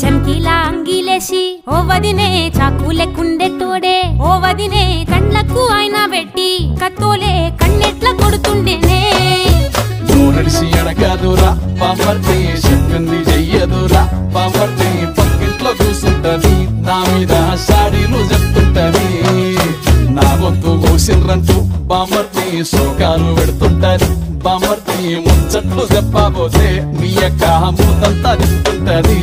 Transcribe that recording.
చమ్కిలా అంగిలేసి ఓ వదినే చాకు లెక్కుండే తోడే ఓ వదినే కండ్లకు ఆయన పెట్టి కత్తోలే కన్నెట్ల కొడుతుండేనే. నడిసి అడగదురా పాపర్తే చెప్పింది చెయ్యదురా పాపర్తే పక్కింట్లో కూసుంటది నా మీద సాడీలు చెప్తుంటది నా గొంతు కూసిండ్రంటూ పాపర్తే శోకాలు పెడుతుంటది. బామర్తి ముచ్చట్లు చెప్పబోతే మీ యొక్క మూతంతా చెప్తుంటది